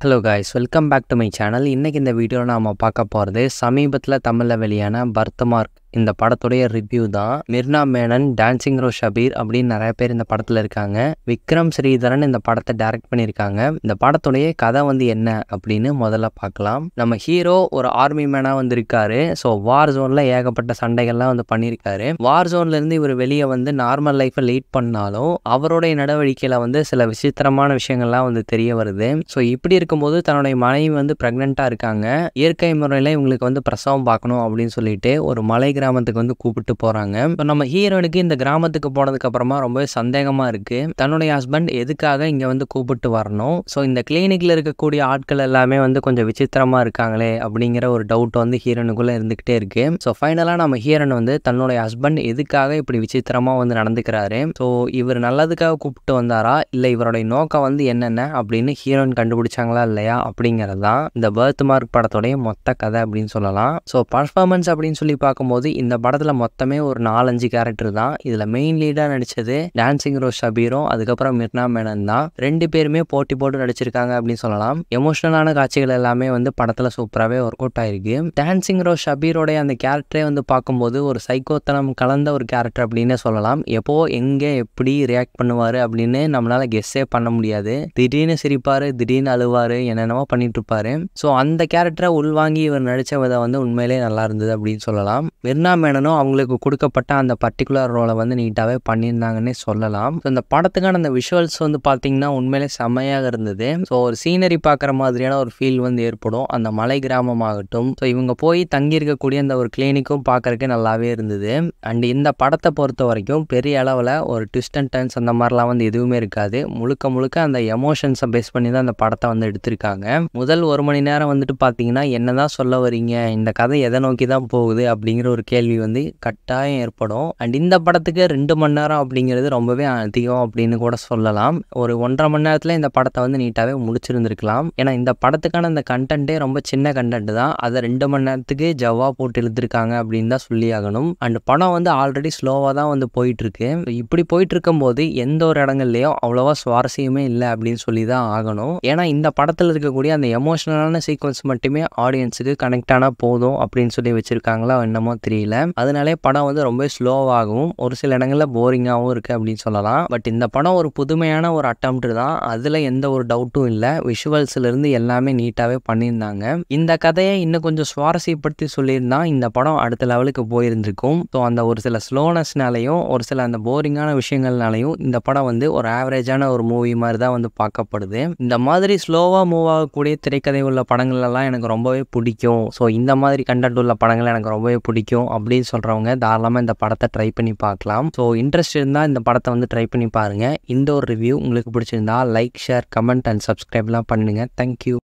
Hello guys welcome back to my channel இன்றைக்கி இந்த வீடியோவில் நாம் பார்க்க போகிறது சமீபத்தில் தமிழில் வெளியான பர்த்மார்க் இந்த படத்துடைய ரிவ்யூ தான். மிர்னா மேனன் டான்சிங் ரோ ஷபீர் அப்படின்னு நிறைய பேர் இந்த படத்தில் இருக்காங்க. விக்ரம் ஸ்ரீதரன் இந்த படத்தை டைரக்ட் பண்ணியிருக்காங்க. இந்த படத்துடைய கதை வந்து என்ன அப்படின்னு முதல்ல பார்க்கலாம். நம்ம ஹீரோ ஒரு ஆர்மி மேனாக வந்து இருக்காரு ஸோ வார் ஜோனில் ஏகப்பட்ட சண்டைகள்லாம் வந்து பண்ணியிருக்காரு. வார் ஜோன்லேருந்து இவர் வெளியே வந்து நார்மல் லைஃப்பை லீட் பண்ணாலும் அவருடைய நடவடிக்கையில் வந்து சில விசித்திரமான விஷயங்கள்லாம் வந்து தெரிய வருது. ஸோ இப்படி இருக்கும்போது தன்னுடைய மனைவி வந்து ப்ரெக்னெண்ட்டாக இருக்காங்க. இயற்கை முறையில் இவங்களுக்கு வந்து பிரசவம் பார்க்கணும் அப்படின்னு சொல்லிட்டு ஒரு மலை கிராமத்துக்கு வந்து கூப்பிட்டு போகிறாங்க இப்போ நம்ம ஹீரோனுக்கு இந்த கிராமத்துக்கு போனதுக்கு அப்புறமா ரொம்பவே சந்தேகமாக இருக்குது தன்னுடைய ஹஸ்பண்ட் எதுக்காக இங்கே வந்து கூப்பிட்டு வரணும்? ஸோ இந்த கிளினிக்கில் இருக்கக்கூடிய ஆட்கள் எல்லாமே வந்து கொஞ்சம் விசித்திரமாக இருக்காங்களே அப்படிங்கிற ஒரு டவுட் வந்து ஹீரோனுக்குள்ளே இருந்துக்கிட்டே இருக்கு. ஸோ ஃபைனலாக நம்ம ஹீரோன் வந்து தன்னுடைய ஹஸ்பண்ட் எதுக்காக இப்படி விசித்திரமாக வந்து நடந்துக்கிறாரு? ஸோ இவர் நல்லதுக்காக கூப்பிட்டு வந்தாரா? இல்லை இவருடைய நோக்கம் வந்து என்னென்ன? அப்படின்னு ஹீரோயின் கண்டுபிடிச்சாங்களா இல்லையா? அப்படிங்கிறது தான் இந்த பர்த் மார்க் படத்துடைய மொத்த கதை அப்படின்னு சொல்லலாம். ஸோ பர்ஃபார்மன்ஸ் அப்படின்னு சொல்லி பார்க்கும்போது இந்த படத்தில் மொத்தமே ஒரு நாலஞ்சு கேரக்டர் தான். இதில் மெயின் லீடாக நடித்தது டான்சிங் ரோஸ் ஷபீரும் அதுக்கப்புறம் மிர்னா மேனன் தான். ரெண்டு பேருமே போட்டி போட்டு நடிச்சிருக்காங்க அப்படின்னு சொல்லலாம். எமோஷனலான காட்சிகள் எல்லாமே வந்து படத்தில் சூப்பராகவே ஒர்க் அவுட் ஆயிருக்கு. டான்சிங் ரோஸ் ஷபீரோடைய அந்த கேரக்டரே வந்து பார்க்கும்போது ஒரு சைக்கோத்தனம் கலந்த ஒரு கேரக்டர் அப்படின்னு சொல்லலாம். எப்போ எங்கே எப்படி ரியாக்ட் பண்ணுவார் அப்படின்னு நம்மளால கெஸ்ஸே பண்ண முடியாது. திடீர்னு சிரிப்பார் திடீர்னு அழுவார் என்னென்னமோ பண்ணிட்டு இருப்பாரு. ஸோ அந்த கேரக்டரை உள்வாங்கி இவர் நடித்த விதம் வந்து உண்மையிலே நல்லா இருந்தது அப்படின்னு சொல்லலாம். மிர்னா மேனனும் அவங்களுக்கு கொடுக்கப்பட்ட அந்த பர்டிகுலர் ரோலை வந்து நீட்டாகவே பண்ணியிருந்தாங்கன்னே சொல்லலாம். ஸோ இந்த படத்துக்கான அந்த விஷுவல்ஸ் வந்து பார்த்தீங்கன்னா உண்மையிலே செம்மையாக இருந்தது. ஸோ ஒரு சீனரி பார்க்குற மாதிரியான ஒரு ஃபீல் வந்து ஏற்படும். அந்த மலை கிராமமாகட்டும். ஸோ இவங்க போய் தங்கியிருக்கக்கூடிய அந்த ஒரு கிளினிக்கும் பார்க்கறதுக்கு நல்லாவே இருந்தது. அண்ட் இந்த படத்தை பொறுத்த வரைக்கும் பெரிய அளவில் ஒரு ட்விஸ்ட் அண்ட் டர்ன்ஸ் அந்த மாதிரிலாம் வந்து எதுவுமே இருக்காது. முழுக்க முழுக்க அந்த எமோஷன்ஸை பேஸ் பண்ணி தான் அந்த படத்தை வந்து எடுத்திருக்காங்க. முதல் ஒரு மணி நேரம் வந்துட்டு பார்த்தீங்கன்னா என்னதான் சொல்ல வரீங்க? இந்த கதை எதை நோக்கி தான் போகுது? அப்படிங்கிற ஒரு கேள்வி வந்து கட்டாயம் ஏற்படும். அண்ட் இந்த படத்துக்கு ரெண்டு மணி நேரம் அப்படிங்கிறது ரொம்பவே அதிகம் அப்படின்னு கூட சொல்லலாம். ஒரு ஒன்றரை மணி நேரத்தில் இந்த படத்தை வந்து நீட்டாகவே முடிச்சிருந்துருக்கலாம். ஏன்னா இந்த படத்துக்கான அந்த கண்டென்ட்டே ரொம்ப சின்ன கண்டென்ட் தான். அதை ரெண்டு மணி நேரத்துக்கு ஜவ்வா போட்டு இழுத்துருக்காங்க அப்படின்னு தான் சொல்லி ஆகணும். அண்ட் படம் வந்து ஆல்ரெடி ஸ்லோவாக தான் வந்து போயிட்டுருக்கு. இப்படி போயிட்டு இருக்கும்போது எந்த ஒரு இடங்கள்லையும் அவ்வளோவா சுவாரஸ்யமே இல்லை அப்படின்னு சொல்லி தான் ஆகணும். ஏன்னா இந்த படத்தில் இருக்கக்கூடிய அந்த எமோஷனலான சீக்வன்ஸ் மட்டுமே ஆடியன்ஸுக்கு கனெக்ட் ஆனால் போதும் அப்படின்னு சொல்லி வச்சிருக்காங்களா என்னமோ தெரியல. அதனாலே படம் வந்து ரொம்ப ஸ்லோவாகவும் ஒரு சில இடங்களில் போரிங்காகவும் இருக்குது அப்படின்னு சொல்லலாம். பட் இந்த படம் ஒரு புதுமையான ஒரு அட்டம்ப்ட் தான். அதில் எந்த ஒரு டவுட்டும் இல்லை. விஷுவல்ஸ்லேருந்து எல்லாமே நீட்டாகவே பண்ணியிருந்தாங்க. இந்த கதையை இன்னும் கொஞ்சம் சுவாரஸ்யப்படுத்தி சொல்லியிருந்தா இந்த படம் அடுத்த லெவலுக்கு போயிருந்திருக்கும். ஸோ அந்த ஒரு சில ஸ்லோனஸ்னாலையும் ஒரு சில அந்த போரிங்கான விஷயங்கள்னாலையும் இந்த படம் வந்து ஒரு ஆவரேஜான ஒரு மூவி மாதிரி தான் வந்து பார்க்கப்படுது. இந்த மாதிரி ஸ்லோவாக மூவ் ஆகக்கூடிய திரைக்கதை உள்ள படங்கள்லாம் எனக்கு ரொம்பவே பிடிக்கும். ஸோ இந்த மாதிரி கண்டென்ட் உள்ள படங்கள் எனக்கு ரொம்பவே பிடிக்கும். அப்படின்னு சொல்கிறவங்க தாராளமாக இந்த படத்தை ட்ரை பண்ணி பார்க்கலாம். ஸோ இன்ட்ரெஸ்ட் இருந்தால் இந்த படத்தை வந்து ட்ரை பண்ணி பாருங்கள் இந்த ஒரு ரிவ்யூ உங்களுக்கு பிடிச்சிருந்தா லைக் ஷேர் கமெண்ட் அண்ட் சப்ஸ்கிரைப்லாம் பண்ணுங்கள் தேங்க்யூ